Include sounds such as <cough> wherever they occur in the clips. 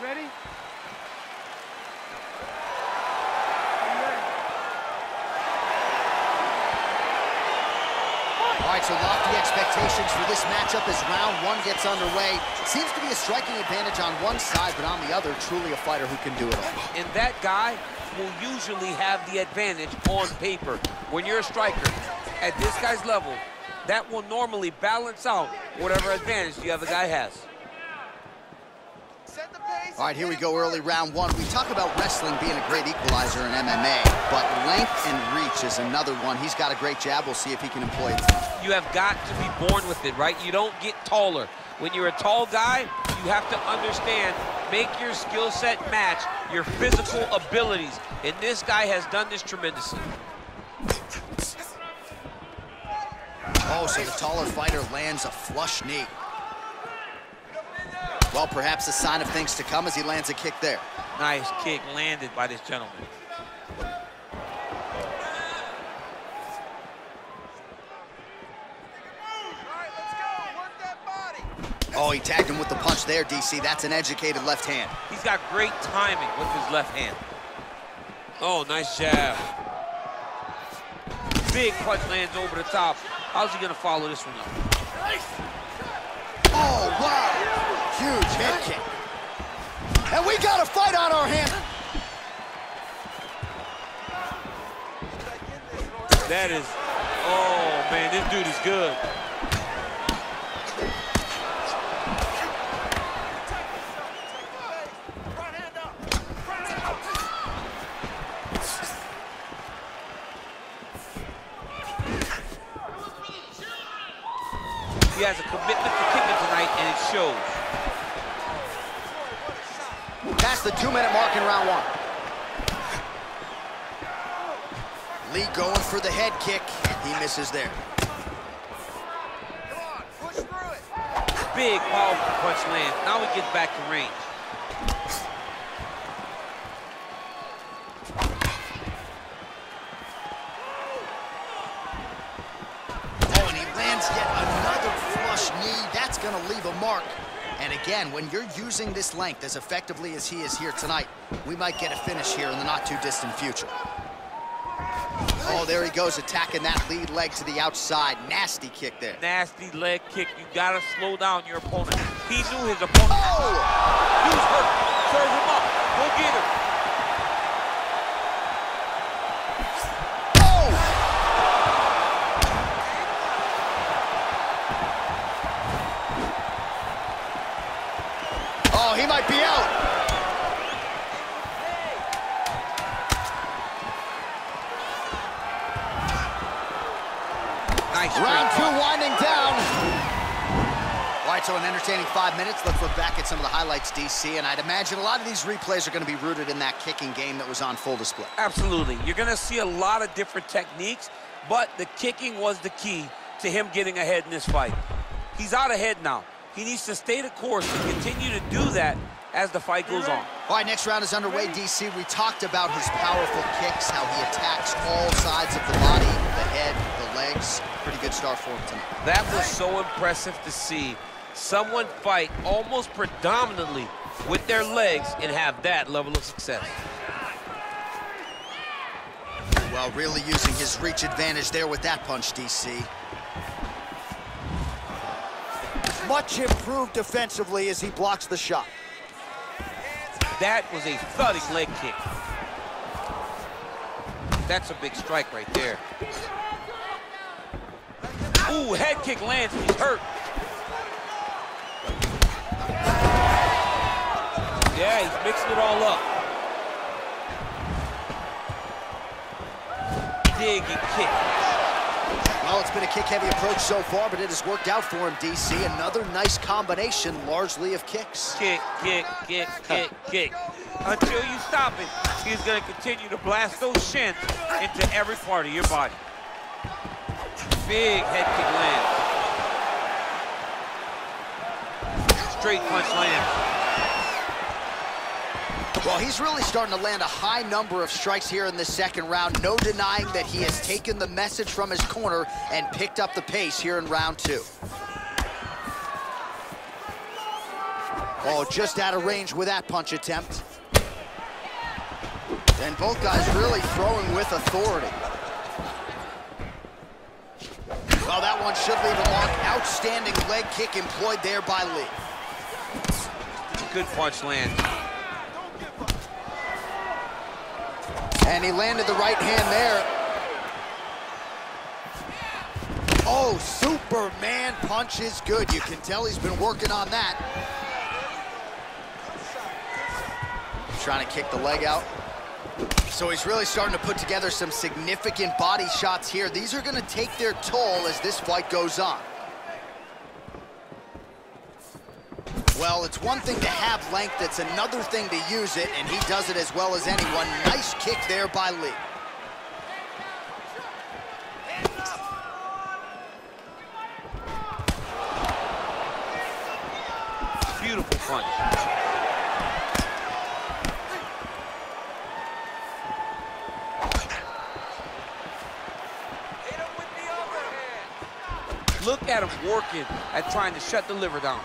You ready? All right, so lofty expectations for this matchup as round one gets underway. Seems to be a striking advantage on one side, but on the other, truly a fighter who can do it all. And that guy will usually have the advantage on paper. When you're a striker, at this guy's level, that will normally balance out whatever advantage the other guy has. All right, here we go, early round one. We talk about wrestling being a great equalizer in MMA, but length and reach is another one. He's got a great jab. We'll see if he can employ it. You have got to be born with it, right? You don't get taller. When you're a tall guy, you have to understand, make your skill set match your physical abilities. And this guy has done this tremendously. Oh, so the taller fighter lands a flush knee. Well, perhaps a sign of things to come as he lands a kick there. Nice kick landed by this gentleman. Oh, he tagged him with the punch there, DC. That's an educated left hand. He's got great timing with his left hand. Oh, nice jab. Big punch lands over the top. How's he gonna follow this one up? Oh, wow. Huge head kick. And we got a fight on our hands. That is, oh man, this dude is good. He has a commitment to kicking tonight, and it shows. Past the two-minute mark in round one. Lee going for the head kick. He misses there. Big, powerful punch lands. Now he gets back to range. Oh, and he lands yet another flush knee. That's going to leave a mark. And again, when you're using this length as effectively as he is here tonight, we might get a finish here in the not-too-distant future. Oh, there he goes, attacking that lead leg to the outside. Nasty kick there. Nasty leg kick. You gotta slow down your opponent. He knew his opponent. Oh! Use her. Serve him up. Go get him. He might be out. Nice. Round two winding down. All right, so an entertaining five minutes. Let's look back at some of the highlights, DC, and I'd imagine a lot of these replays are going to be rooted in that kicking game that was on full display. Absolutely. You're gonna see a lot of different techniques, but the kicking was the key to him getting ahead in this fight. He's out ahead now. He needs to stay the course and continue to do that as the fight goes on. All right, next round is underway, DC. We talked about his powerful kicks, how he attacks all sides of the body, the head, the legs. Pretty good start for him tonight. That was so impressive to see someone fight almost predominantly with their legs and have that level of success. Well, really using his reach advantage there with that punch, DC. Much improved defensively as he blocks the shot. That was a thudding leg kick. That's a big strike right there. Ooh, head kick lands, he's hurt. Yeah, he's mixing it all up. Dig and kick. It's been a kick-heavy approach so far, but it has worked out for him, DC. Another nice combination, largely of kicks. Kick, kick, kick, kick, <laughs> kick. Until you stop it, he's gonna continue to blast those shins into every part of your body. Big head kick lands. Straight punch lands. Well, he's really starting to land a high number of strikes here in the second round. No denying that he has taken the message from his corner and picked up the pace here in round two. Oh, just out of range with that punch attempt. And both guys really throwing with authority. Well, that one should leave a mark. Outstanding leg kick employed there by Lee. Good punch land. And he landed the right hand there. Oh, Superman punch is good. You can tell he's been working on that. Trying to kick the leg out. So he's really starting to put together some significant body shots here. These are going to take their toll as this fight goes on. Well, it's one thing to have length, it's another thing to use it, and he does it as well as anyone. Nice kick there by Lee. Beautiful punch. Look at him working at trying to shut the liver down.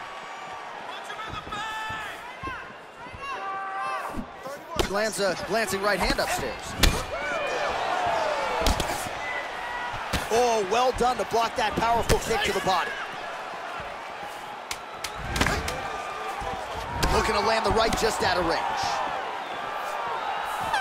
Lands a uh, glancing right hand upstairs. Oh, well done to block that powerful kick to the body. Looking to land the right just out of range.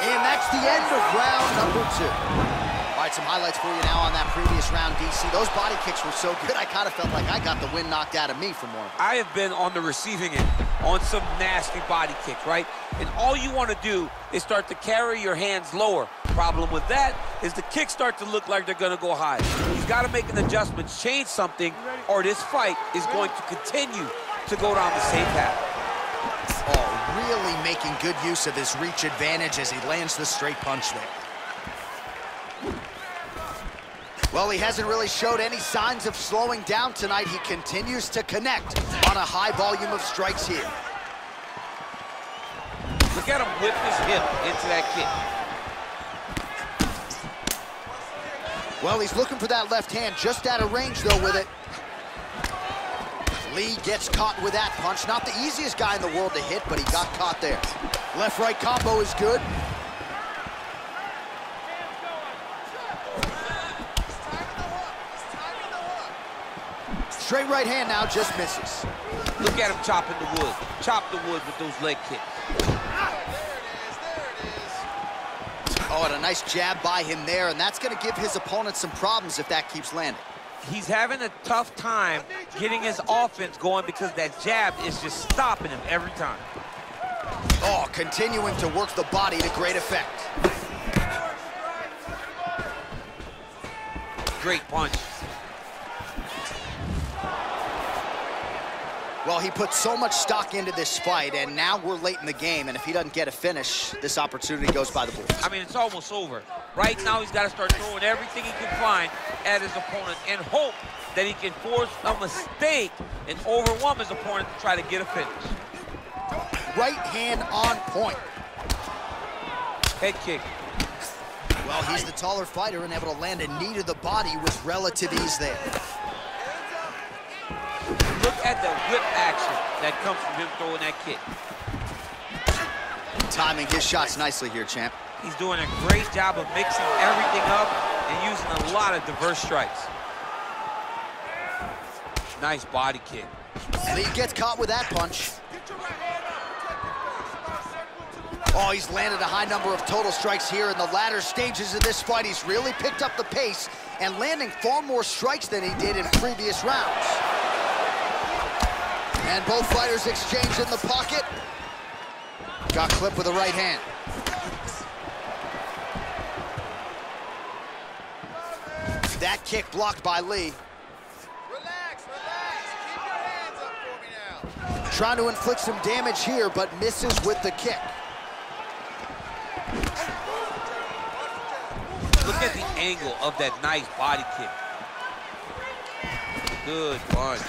And that's the end of round number two. All right, some highlights for you now on that previous round, DC. Those body kicks were so good, I kind of felt like I got the wind knocked out of me of them. I have been on the receiving end on some nasty body kicks, right? And all you want to do is start to carry your hands lower. Problem with that is the kicks start to look like they're going to go high. He's got to make an adjustment, change something, or this fight is going to continue to go down the same path. Oh, really making good use of his reach advantage as he lands the straight punch there. Well, he hasn't really showed any signs of slowing down tonight. He continues to connect on a high volume of strikes here. Look at him whip his hip into that kick. Well, he's looking for that left hand, just out of range, though, with it. Lee gets caught with that punch. Not the easiest guy in the world to hit, but he got caught there. Left-right combo is good. Straight right hand now, just misses. Look at him chopping the wood. Chop the wood with those leg kicks. Oh, and a nice jab by him there, and that's going to give his opponent some problems if that keeps landing. He's having a tough time getting his offense going because that jab is just stopping him every time. Oh, continuing to work the body to great effect. Great punch. Well, he put so much stock into this fight, and now we're late in the game, and if he doesn't get a finish, this opportunity goes by the boards. I mean, it's almost over. Right now, he's got to start throwing everything he can find at his opponent and hope that he can force a mistake and overwhelm his opponent to try to get a finish. Right hand on point. Head kick. Well, he's the taller fighter and able to land a knee to the body with relative ease there. Look at the whip action that comes from him throwing that kick. Timing his shots nicely here, champ. He's doing a great job of mixing everything up and using a lot of diverse strikes. Nice body kick. Lee gets caught with that punch. Oh, he's landed a high number of total strikes here in the latter stages of this fight. He's really picked up the pace and landing far more strikes than he did in previous rounds. And both fighters exchange in the pocket. Got clipped with the right hand. That kick blocked by Lee. Relax, relax. Keep your hands up for me now. Trying to inflict some damage here, but misses with the kick. Look at the angle of that nice body kick. Good punch.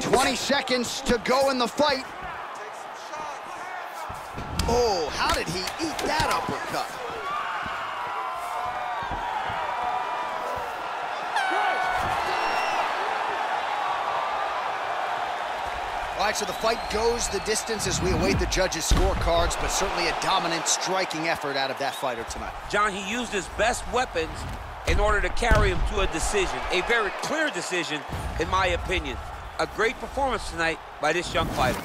Twenty seconds to go in the fight. Oh, how did he eat that uppercut? All right, so the fight goes the distance as we await the judges' scorecards, but certainly a dominant striking effort out of that fighter tonight. Jon, he used his best weapons in order to carry him to a decision, a very clear decision, in my opinion. A great performance tonight by this young fighter.